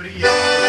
Obrigado.